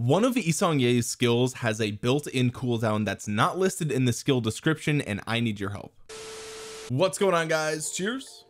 one of Yi Seong-gye's skills has a built-in cooldown that's not listed in the skill description and I need your help. What's going on guys? Cheers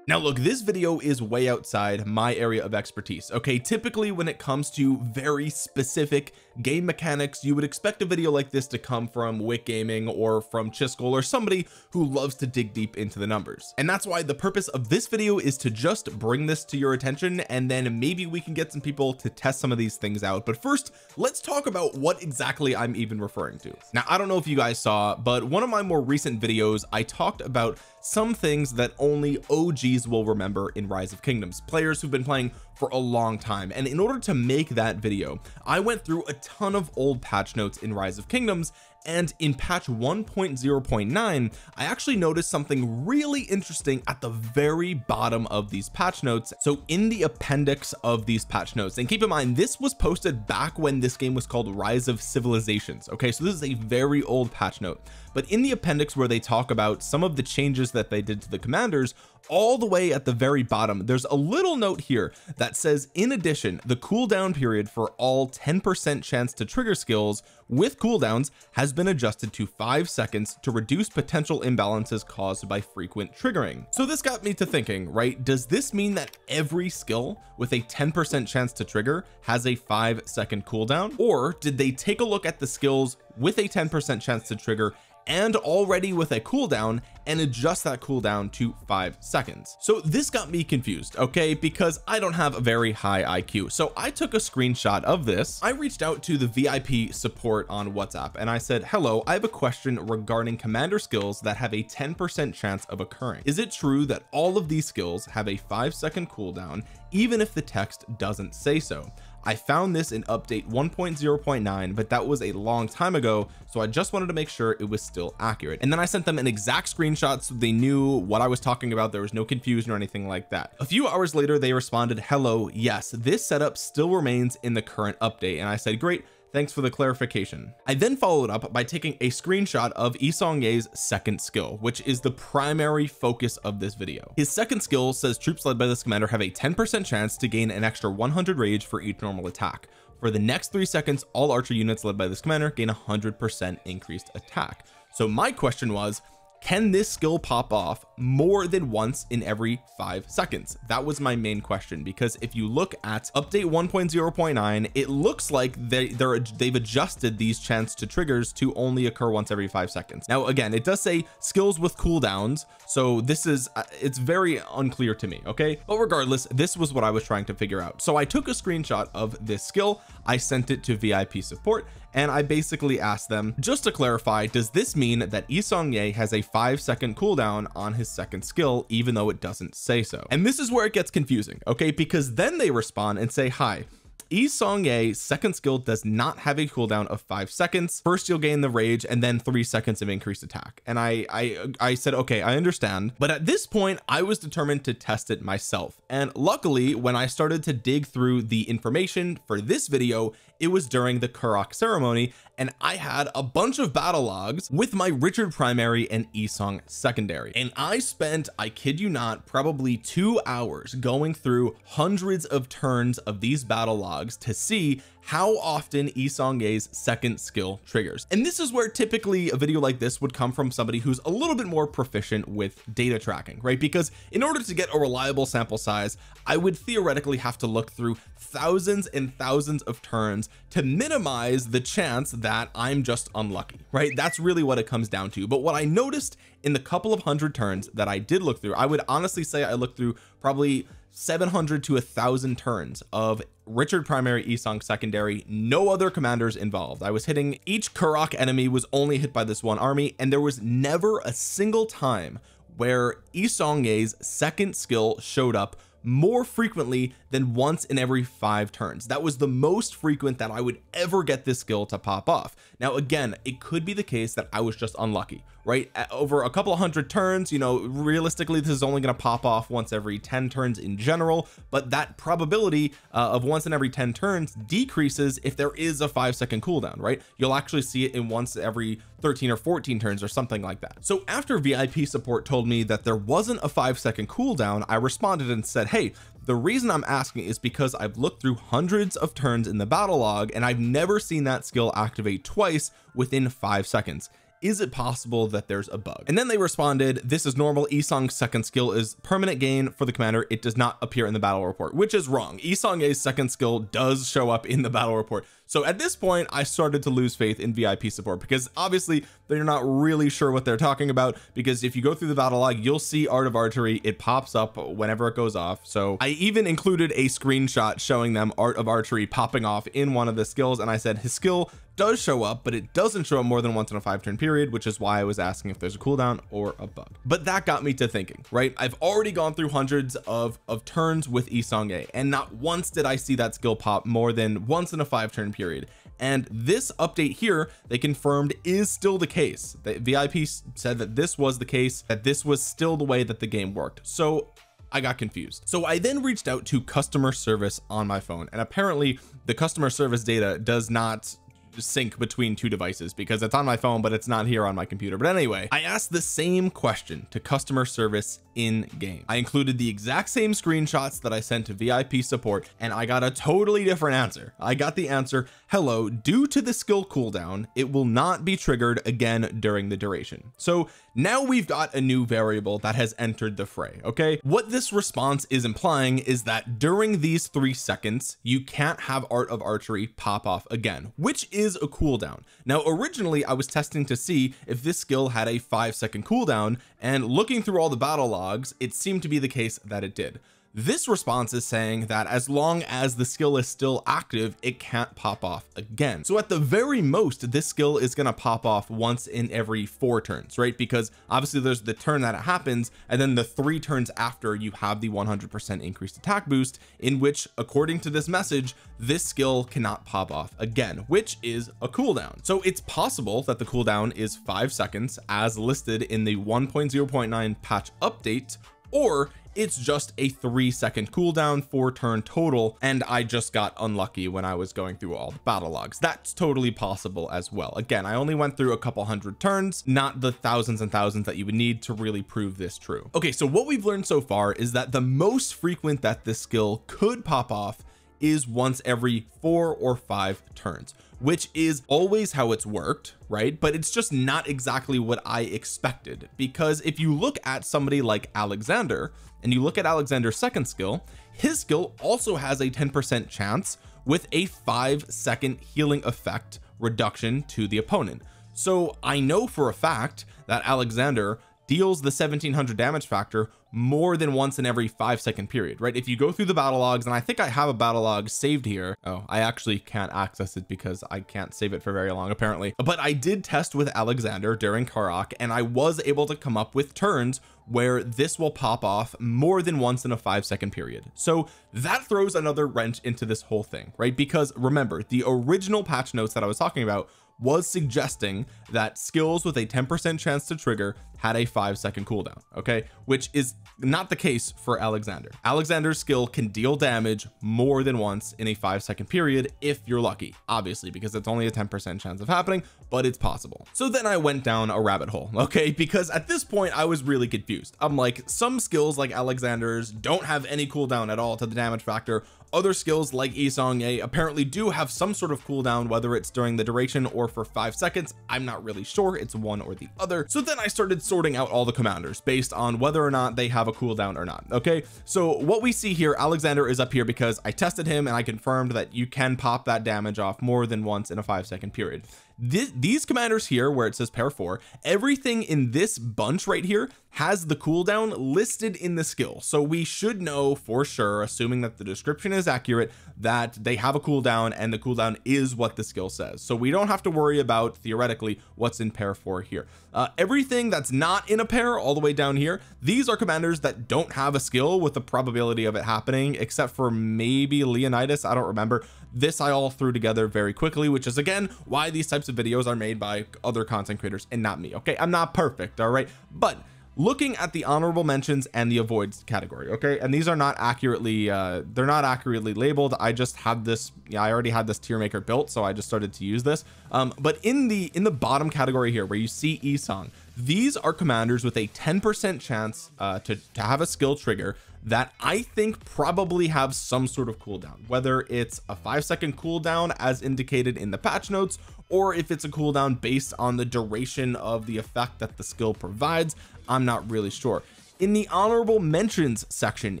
now look this video is way outside my area of expertise okay? Typically when it comes to very specific game mechanics you would expect a video like this to come from Wick Gaming or from Chisgule or somebody who loves to dig deep into the numbers. And that's why the purpose of this video is to just bring this to your attention and then maybe we can get some people to test some of these things out. But first let's talk about what exactly I'm even referring to. Now I don't know if you guys saw but one of my more recent videos I talked about some things that only OGs will remember in rise of kingdoms. Players who've been playing for a long time. And in order to make that video I went through a ton of old patch notes in rise of kingdoms and in patch 1.0.9 I actually noticed something really interesting at the very bottom of these patch notes. So in the appendix of these patch notes and keep in mind this was posted back when this game was called rise of civilizations okay? So this is a very old patch note. But in the appendix where they talk about some of the changes that they did to the commanders all the way at the very bottom. There's a little note here that says in addition the cooldown period for all 10 percent chance to trigger skills with cooldowns has been adjusted to five seconds to reduce potential imbalances caused by frequent triggering. So this got me to thinking right? Does this mean that every skill with a 10 percent chance to trigger has a five second cooldown or did they take a look at the skills with a 10 percent chance to trigger and already with a cooldown and adjust that cooldown to five seconds. So this got me confused okay? Because I don't have a very high IQ so I took a screenshot of this. I reached out to the VIP support on WhatsApp and I said hello I have a question regarding commander skills that have a 10 percent chance of occurring. Is it true that all of these skills have a five second cooldown even if the text doesn't say so I found this in update 1.0.9 but that was a long time ago so I just wanted to make sure it was still accurate. And then I sent them an exact screenshot so they knew what I was talking about there was no confusion or anything like that. A few hours later they responded hello yes this setup still remains in the current update. And I said great thanks for the clarification. I then followed up by taking a screenshot of Yi Seong-gye's second skill which is the primary focus of this video. His second skill says troops led by this commander have a 10 percent chance to gain an extra 100 rage for each normal attack. For the next three seconds all archer units led by this commander gain 100 percent increased attack. So my question was can this skill pop off more than once in every five seconds? That was my main question because if you look at update 1.0.9 it looks like they they're they've adjusted these chance to triggers to only occur once every five seconds. Now again it does say skills with cooldowns so this is uh, it's very unclear to me okay? But regardless this was what I was trying to figure out. So I took a screenshot of this skill I sent it to VIP support and I basically asked them just to clarify does this mean that Yi Seong-gye has a five second cooldown on his second skill even though it doesn't say so? And this is where it gets confusing okay? Because then they respond and say hi Yi Seong-gye's second skill does not have a cooldown of five seconds. First you'll gain the rage and then three seconds of increased attack. And I I I said okay I understand. But at this point I was determined to test it myself. And luckily when I started to dig through the information for this video it was during the Karuak ceremony and I had a bunch of battle logs with my Richard primary and Yi Seong secondary. And I spent I kid you not probably two hours going through hundreds of turns of these battle logs to see how often Yi Seong-gye's second skill triggers. And this is where typically a video like this would come from somebody who's a little bit more proficient with data tracking right? Because in order to get a reliable sample size I would theoretically have to look through thousands and thousands of turns to minimize the chance that I'm just unlucky right? That's really what it comes down to. But what I noticed in the couple of hundred turns that I did look through I would honestly say I looked through probably 700 to a thousand turns of Richard primary Yi Seong secondary no other commanders involved. I was hitting each Karuak enemy was only hit by this one army and there was never a single time where Seong-gye's second skill showed up more frequently than once in every five turns. That was the most frequent that I would ever get this skill to pop off. Now again it could be the case that I was just unlucky right? Over a couple of hundred turns you know realistically this is only going to pop off once every 10 turns in general but that probability uh, of once in every 10 turns decreases if there is a five second cooldown right? You'll actually see it in once every 13 or 14 turns or something like that. So after VIP support told me that there wasn't a five second cooldown I responded and said hey the reason I'm asking is because I've looked through hundreds of turns in the battle log and I've never seen that skill activate twice within five seconds. Is it possible that there's a bug? And then they responded this is normal. Yi Seong's second skill is permanent gain for the commander. It does not appear in the battle report which is wrong. Yi Seong second skill does show up in the battle report so at this point I started to lose faith in VIP support because obviously they're not really sure what they're talking about because if you go through the battle log you'll see art of archery it pops up whenever it goes off. So I even included a screenshot showing them art of archery popping off in one of the skills and I said his skill does show up but it doesn't show up more than once in a five turn period which is why I was asking if there's a cooldown or a bug. But that got me to thinking right? I've already gone through hundreds of of turns with Yi Seong-gye, and not once did I see that skill pop more than once in a five turn period. And this update here they confirmed is still the case. The VIP said that this was the case that this was still the way that the game worked. So I got confused. So I then reached out to customer service on my phone. And apparently the customer service data does not sync between two devices because it's on my phone but it's not here on my computer. But anyway I asked the same question to customer service in game I included the exact same screenshots that I sent to VIP support and I got a totally different answer. I got the answer hello due to the skill cooldown it will not be triggered again during the duration. So now we've got a new variable that has entered the fray okay? What this response is implying is that during these three seconds you can't have art of archery pop off again which is a cooldown. Now originally I was testing to see if this skill had a five second cooldown and looking through all the battle logs it seemed to be the case that it did this response is saying that as long as the skill is still active it can't pop off again. So at the very most this skill is going to pop off once in every four turns right? Because obviously there's the turn that it happens and then the three turns after you have the 100 percent increased attack boost in which according to this message this skill cannot pop off again which is a cooldown. So it's possible that the cooldown is five seconds as listed in the 1.0.9 patch update or it's just a three second cooldown four turn total and I just got unlucky when I was going through all the battle logs. That's totally possible as well. Again I only went through a couple hundred turns not the thousands and thousands that you would need to really prove this true. Okay so what we've learned so far is that the most frequent that this skill could pop off is once every four or five turns which is always how it's worked right? But it's just not exactly what I expected because if you look at somebody like Alexander and you look at Alexander's second skill his skill also has a 10 percent chance with a five second healing effect reduction to the opponent. So I know for a fact that Alexander deals the 1700 damage factor more than once in every five second period right? If you go through the battle logs and I think I have a battle log saved here. Oh I actually can't access it because I can't save it for very long apparently. But I did test with Alexander during Karuak and I was able to come up with turns where this will pop off more than once in a five second period. So that throws another wrench into this whole thing right? Because remember the original patch notes that I was talking about was suggesting that skills with a 10% chance to trigger had a five second cooldown okay? Which is not the case for Alexander. Alexander's skill can deal damage more than once in a five second period if you're lucky obviously because it's only a 10% chance of happening but it's possible. So then I went down a rabbit hole okay? Because at this point I was really confused. I'm like some skills like Alexander's don't have any cooldown at all to the damage factor other skills like Yi Seong apparently do have some sort of cooldown whether it's during the duration or for five seconds. I'm not really sure. It's one or the other. So then I started sorting out all the commanders based on whether or not they have a cooldown or not okay? So what we see here Alexander is up here because I tested him and I confirmed that you can pop that damage off more than once in a five second period this, these commanders here where it says pair four everything in this bunch right here has the cooldown listed in the skill. So we should know for sure assuming that the description is accurate that they have a cooldown and the cooldown is what the skill says. So we don't have to worry about theoretically what's in pair four here. Uh, everything that's not in a pair all the way down here these are commanders that don't have a skill with the probability of it happening except for maybe Leonidas I don't remember. This I all threw together very quickly which is again why these types of videos are made by other content creators and not me okay? I'm not perfect all right? But looking at the honorable mentions and the avoids category okay? And these are not accurately uh they're not accurately labeled. I just had this yeah I already had this tier maker built so I just started to use this. Um but in the in the bottom category here where you see Yi Seong these are commanders with a 10 percent chance uh to, to have a skill trigger that I think probably have some sort of cooldown whether it's a five second cooldown as indicated in the patch notes or if it's a cooldown based on the duration of the effect that the skill provides I'm not really sure. In the honorable mentions section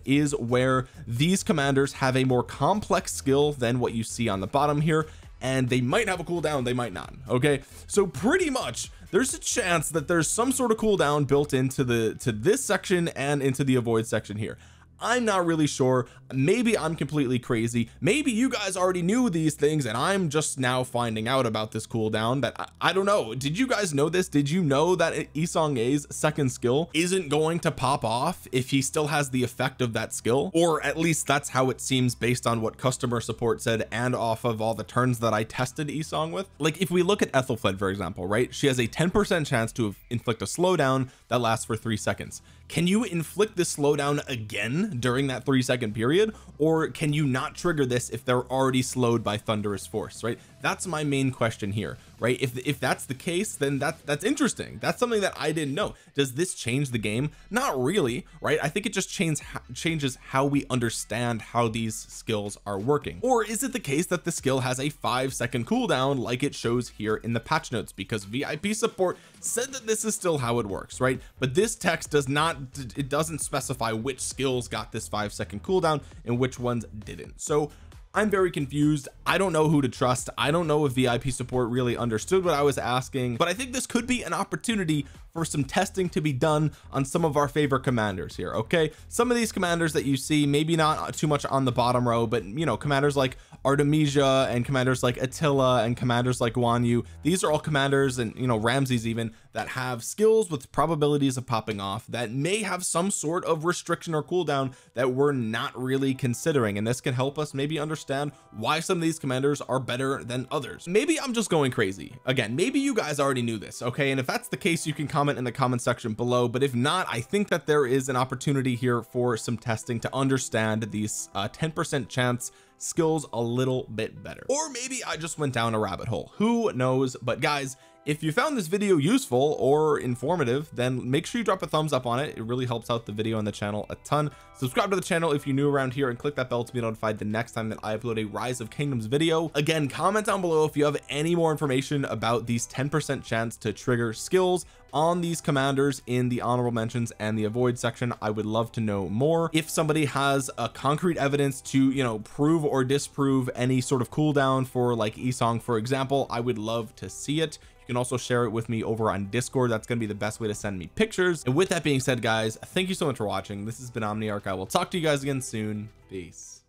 is where these commanders have a more complex skill than what you see on the bottom here and they might have a cooldown they might not okay? So pretty much there's a chance that there's some sort of cooldown built into the to this section and into the avoid section here I'm not really sure. Maybe I'm completely crazy. Maybe you guys already knew these things and I'm just now finding out about this cooldown that I, I don't know. Did you guys know this? Did you know that Yi Seong-gye's second skill isn't going to pop off if he still has the effect of that skill? Or at least that's how it seems based on what customer support said and off of all the turns that I tested Yi Seong with. Like if we look at Aethelflaed for example right? She has a 10% chance to inflict a slowdown that lasts for three seconds can you inflict this slowdown again during that three second period? Or can you not trigger this if they're already slowed by thunderous force right? That's my main question here right? If if that's the case then that that's interesting. That's something that I didn't know. Does this change the game? Not really right? I think it just changes changes how we understand how these skills are working. Or is it the case that the skill has a five second cooldown like it shows here in the patch notes? Because VIP support said that this is still how it works right? But this text does not it doesn't specify which skills got this five second cooldown and which ones didn't. So I'm very confused. I don't know who to trust. I don't know if VIP support really understood what I was asking but I think this could be an opportunity for some testing to be done on some of our favorite commanders here okay? Some of these commanders that you see maybe not too much on the bottom row but you know commanders like Artemisia and commanders like Attila and commanders like Guan Yu these are all commanders and you know Ramses even that have skills with probabilities of popping off that may have some sort of restriction or cooldown that we're not really considering and this can help us maybe understand why some of these commanders are better than others. Maybe I'm just going crazy. Again maybe you guys already knew this okay? And if that's the case you can comment comment in the comment section below. But if not I think that there is an opportunity here for some testing to understand these 10% uh, chance skills a little bit better. Or maybe I just went down a rabbit hole. Who knows? But guys if you found this video useful or informative then make sure you drop a thumbs up on it. It really helps out the video and the channel a ton. Subscribe to the channel if you're new around here and click that bell to be notified the next time that I upload a rise of kingdoms video. Again comment down below if you have any more information about these 10% chance to trigger skills on these commanders in the honorable mentions and the avoid section. I would love to know more. If somebody has a concrete evidence to you know prove or disprove any sort of cooldown for like Yi Seong for example I would love to see it you can also share it with me over on discord. That's going to be the best way to send me pictures. And with that being said guys thank you so much for watching. This has been omniarch. I will talk to you guys again soon. Peace